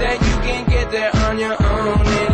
that you can get there on your own.